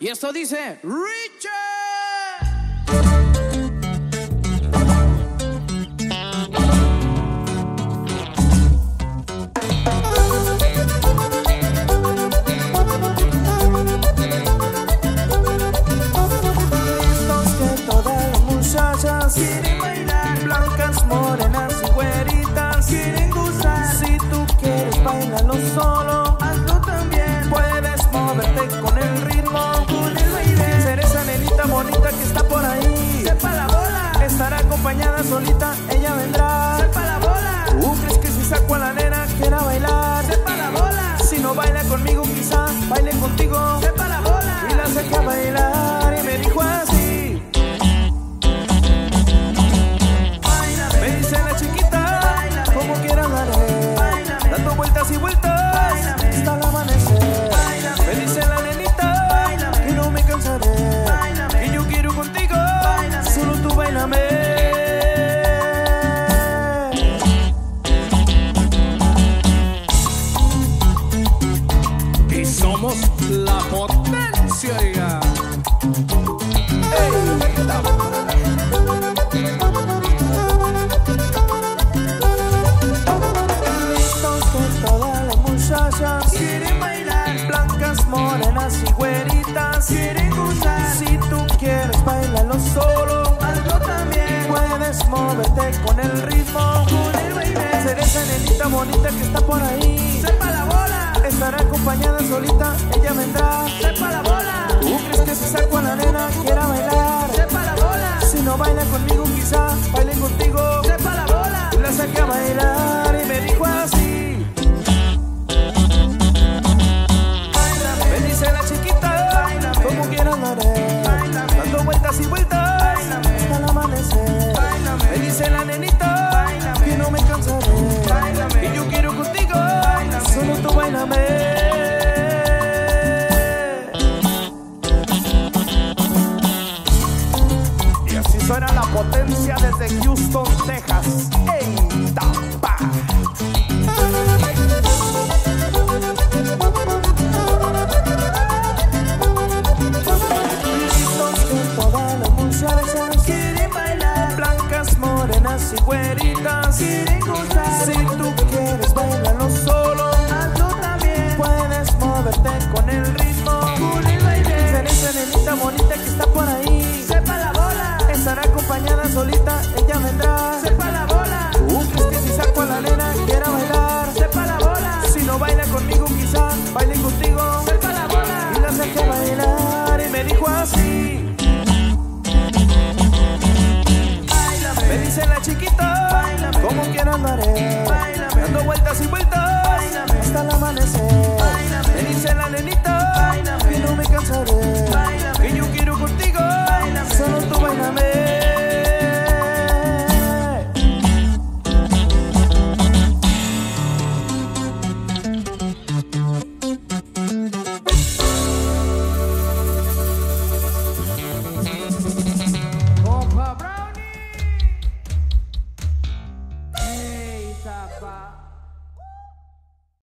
Y esto dice, Richard. Estos que todas las muchachas quieren bailar blancas, morenas y güeritas. Quieren gozar. Si tú quieres bailalo solo. acompañada solita. morenas y güeritas quieren gozar. Si tú quieres bailarlo solo, hazlo también. Puedes moverte con el ritmo, con el baile. Seré esa nenita bonita que está por ahí Bailame. Me dice la nenita Bailame. que no me cansaré. Bailame. Y yo quiero contigo, Bailame. solo tú bailame. suena la potencia desde Houston, Texas. ¡Eita! si güerita quieren. Si tú quieres bailarlo solo, ah, tú también puedes moverte con el ritmo. Con el baile. Seré esa nenita bonita que está por ahí. Sepa la bola. Estará acompañada solita, ella vendrá. Sepa la bola. Uh, es que si saco a la nena, quiera bailar. Sepa la bola. Si no baila conmigo, quizá baile contigo. Sepa la bola. Y la saqué a bailar y me dijo así. somebody